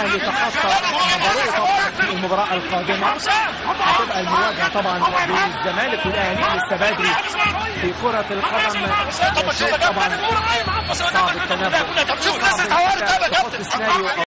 الاهلي تخطى مباراه طبعا في المباراة القادمة هتبقى المواجهة طبعا بين الزمالك والأهلي لسه بدري في كرة القدم. طبعا صعب التنفس